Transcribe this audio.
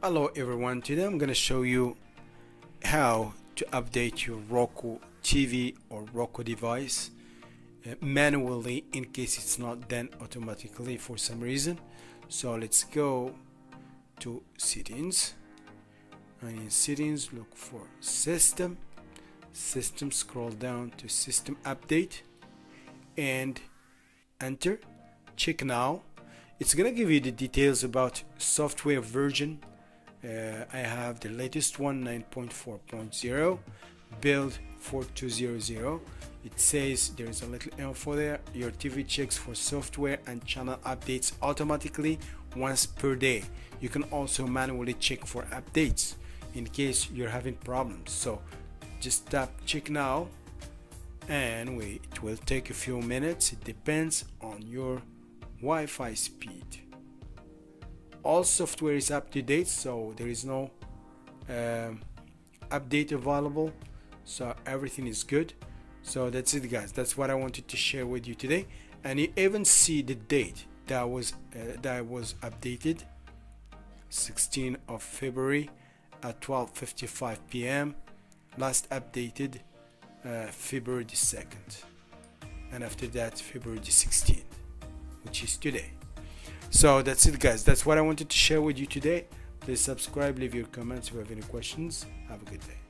Hello everyone, today I'm going to show you how to update your Roku TV or Roku device uh, manually in case it's not done automatically for some reason. So let's go to settings. And in settings look for system. System scroll down to system update and enter. Check now. It's gonna give you the details about software version uh, I have the latest one 9.4.0 build 4200 it says there's a little info there. Your TV checks for software and channel updates automatically once per day. You can also manually check for updates in case you're having problems. So just tap check now and wait. It will take a few minutes. It depends on your Wi-Fi speed all software is up to date so there is no um, update available. So everything is good. So that's it guys. That's what I wanted to share with you today. And you even see the date that was uh, that was updated. 16 of February at 12:55 p.m. last updated uh, February the 2nd and after that February the 16th which is today so that's it guys. That's what I wanted to share with you today. Please subscribe leave your comments if you have any questions. Have a good day